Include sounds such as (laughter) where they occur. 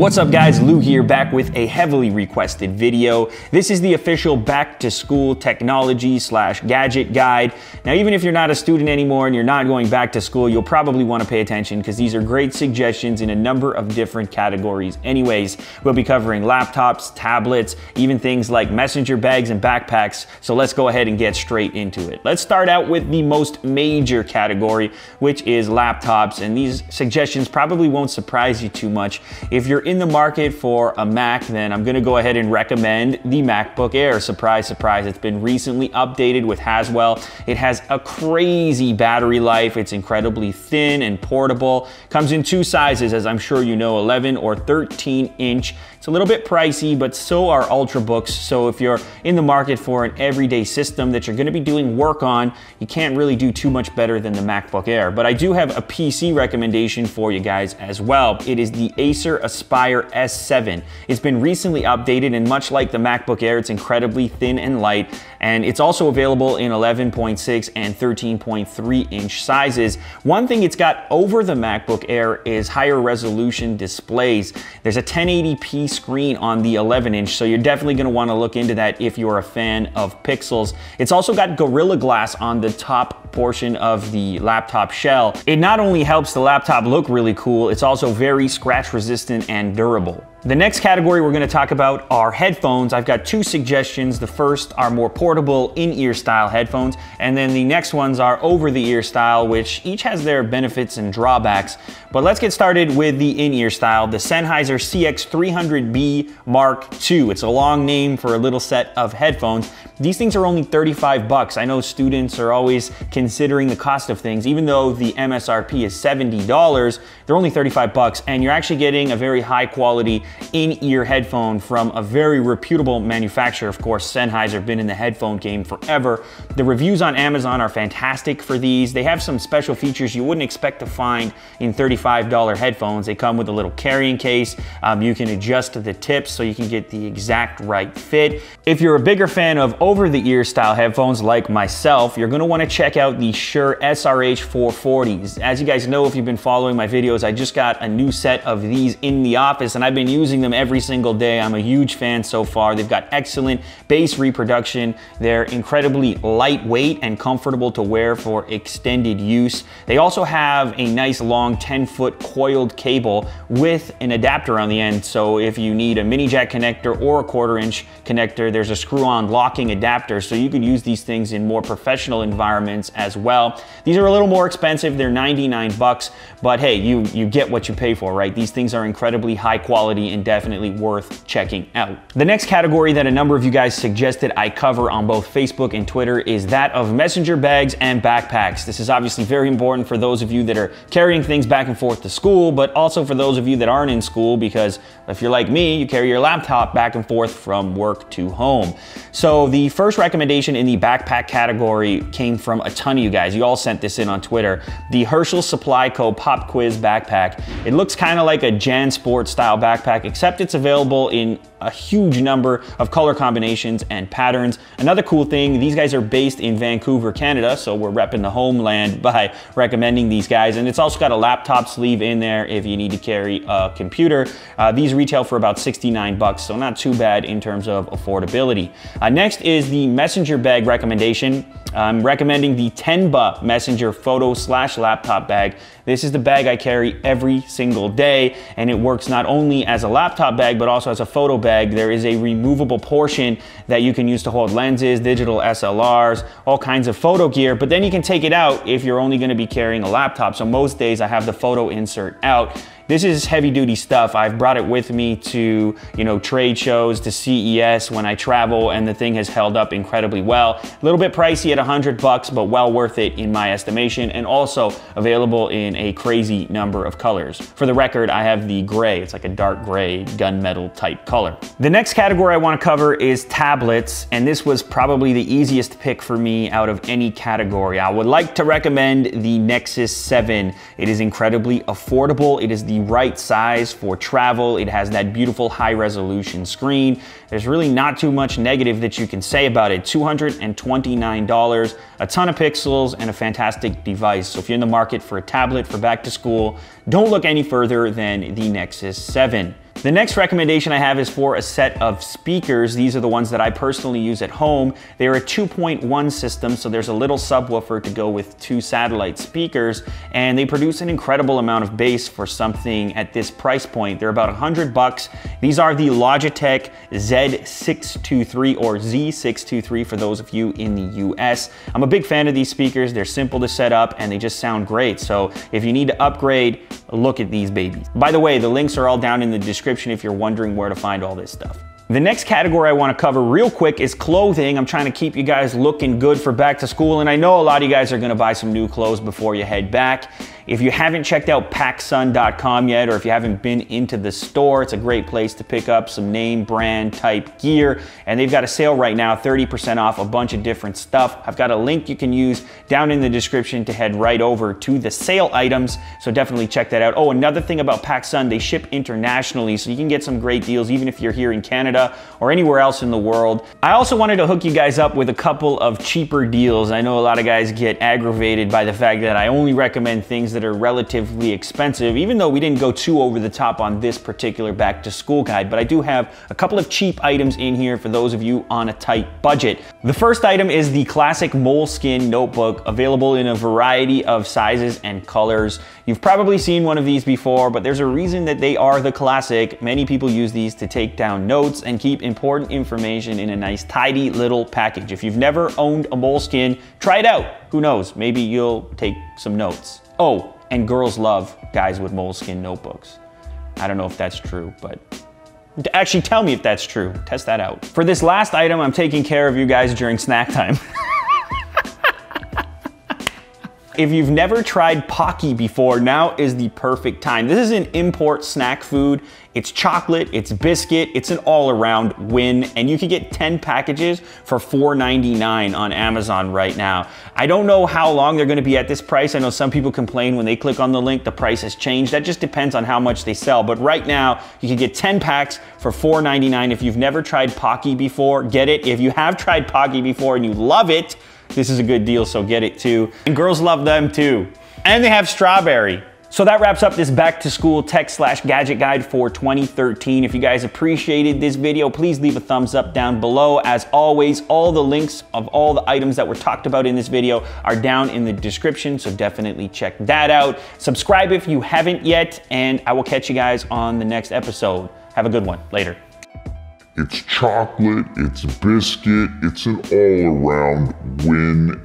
What's up guys, Lew here back with a heavily requested video. This is the official back to school technology slash gadget guide. Now even if you're not a student anymore and you're not going back to school, you'll probably want to pay attention because these are great suggestions in a number of different categories. Anyways, we'll be covering laptops, tablets, even things like messenger bags and backpacks. So let's go ahead and get straight into it. Let's start out with the most major category, which is laptops. And these suggestions probably won't surprise you too much. If you're in the market for a Mac, then I'm gonna go ahead and recommend the MacBook Air. Surprise, surprise, it's been recently updated with Haswell. It has a crazy battery life. It's incredibly thin and portable. Comes in two sizes, as I'm sure you know, 11 or 13 inch. It's a little bit pricey, but so are Ultrabooks. So if you're in the market for an everyday system that you're gonna be doing work on, you can't really do too much better than the MacBook Air. But I do have a PC recommendation for you guys as well. It is the Acer Aspire S7. It's been recently updated and much like the MacBook Air, it's incredibly thin and light. And it's also available in 11.6 and 13.3 inch sizes. One thing it's got over the MacBook Air is higher resolution displays. There's a 1080p screen on the 11 inch, so you're definitely gonna wanna look into that if you're a fan of pixels. It's also got Gorilla Glass on the top portion of the laptop shell. It not only helps the laptop look really cool, it's also very scratch resistant and durable. The next category we're gonna talk about are headphones. I've got two suggestions. The first are more portable in-ear style headphones, and then the next ones are over-the-ear style, which each has their benefits and drawbacks. But let's get started with the in-ear style, the Sennheiser CX300B Mark II. It's a long name for a little set of headphones. These things are only 35 bucks. I know students are always considering the cost of things. Even though the MSRP is $70, they're only 35 bucks, and you're actually getting a very high quality in-ear headphone from a very reputable manufacturer. Of course, Sennheiser been in the headphone game forever. The reviews on Amazon are fantastic for these. They have some special features you wouldn't expect to find in $35 headphones. They come with a little carrying case. Um, you can adjust the tips so you can get the exact right fit. If you're a bigger fan of over-the-ear style headphones like myself, you're gonna wanna check out the Shure SRH 440s. As you guys know, if you've been following my videos, I just got a new set of these in the office and I've been using them every single day. I'm a huge fan so far. They've got excellent bass reproduction. They're incredibly lightweight and comfortable to wear for extended use. They also have a nice long 10 foot coiled cable with an adapter on the end. So if you need a mini jack connector or a quarter inch connector, there's a screw on locking adapter. So you can use these things in more professional environments as well. These are a little more expensive. They're 99 bucks, but hey, you, you get what you pay for, right? These things are incredibly high quality and definitely worth checking out. The next category that a number of you guys suggested I cover on both Facebook and Twitter is that of messenger bags and backpacks. This is obviously very important for those of you that are carrying things back and forth to school, but also for those of you that aren't in school because if you're like me, you carry your laptop back and forth from work to home. So the first recommendation in the backpack category came from a ton of you guys. You all sent this in on Twitter. The Herschel Supply Co. Pop Quiz backpack. It looks kind of like a JanSport style backpack, except it's available in a huge number of color combinations and patterns. Another cool thing, these guys are based in Vancouver, Canada, so we're repping the homeland (laughs) by recommending these guys. And it's also got a laptop sleeve in there if you need to carry a computer. Uh, these retail for about 69 bucks, so not too bad in terms of affordability. Uh, next is the messenger bag recommendation. I'm recommending the Tenba Messenger Photo slash laptop bag. This is the bag I carry every single day, and it works not only as a laptop bag, but also as a photo bag. There is a removable portion that you can use to hold lenses, digital SLRs, all kinds of photo gear, but then you can take it out if you're only gonna be carrying a laptop. So most days I have the photo insert out this is heavy duty stuff. I've brought it with me to, you know, trade shows, to CES when I travel, and the thing has held up incredibly well. A little bit pricey at 100 bucks, but well worth it in my estimation, and also available in a crazy number of colors. For the record, I have the gray. It's like a dark gray gunmetal type color. The next category I wanna cover is tablets, and this was probably the easiest pick for me out of any category. I would like to recommend the Nexus 7. It is incredibly affordable. It is the right size for travel. It has that beautiful high resolution screen. There's really not too much negative that you can say about it. $229, a ton of pixels, and a fantastic device. So if you're in the market for a tablet for back to school, don't look any further than the Nexus 7. The next recommendation I have is for a set of speakers. These are the ones that I personally use at home. They're a 2.1 system, so there's a little subwoofer to go with two satellite speakers, and they produce an incredible amount of bass for something at this price point. They're about 100 bucks. These are the Logitech Z623 or Z623 for those of you in the US. I'm a big fan of these speakers. They're simple to set up and they just sound great. So if you need to upgrade, look at these babies. By the way, the links are all down in the description if you're wondering where to find all this stuff. The next category I wanna cover real quick is clothing. I'm trying to keep you guys looking good for back to school, and I know a lot of you guys are gonna buy some new clothes before you head back. If you haven't checked out pacsun.com yet, or if you haven't been into the store, it's a great place to pick up some name brand type gear. And they've got a sale right now, 30% off a bunch of different stuff. I've got a link you can use down in the description to head right over to the sale items. So definitely check that out. Oh, another thing about PacSun, they ship internationally, so you can get some great deals even if you're here in Canada or anywhere else in the world. I also wanted to hook you guys up with a couple of cheaper deals. I know a lot of guys get aggravated by the fact that I only recommend things that are relatively expensive, even though we didn't go too over the top on this particular back to school guide, but I do have a couple of cheap items in here for those of you on a tight budget. The first item is the classic Moleskine notebook, available in a variety of sizes and colors. You've probably seen one of these before, but there's a reason that they are the classic. Many people use these to take down notes and keep important information in a nice tidy little package. If you've never owned a Moleskine, try it out. Who knows, maybe you'll take some notes. Oh, and girls love guys with Moleskine notebooks. I don't know if that's true, but actually tell me if that's true. Test that out. For this last item, I'm taking care of you guys during snack time. (laughs) If you've never tried Pocky before, now is the perfect time. This is an import snack food. It's chocolate, it's biscuit, it's an all-around win, and you can get 10 packages for $4.99 on Amazon right now. I don't know how long they're gonna be at this price. I know some people complain when they click on the link, the price has changed. That just depends on how much they sell. But right now, you can get 10 packs for $4.99. If you've never tried Pocky before, get it. If you have tried Pocky before and you love it, this is a good deal, so get it too. And girls love them too. And they have strawberry. So that wraps up this back to school tech slash gadget guide for 2013. If you guys appreciated this video, please leave a thumbs up down below. As always, all the links of all the items that were talked about in this video are down in the description, so definitely check that out. Subscribe if you haven't yet, and I will catch you guys on the next episode. Have a good one. Later. It's chocolate, it's biscuit, it's an all around win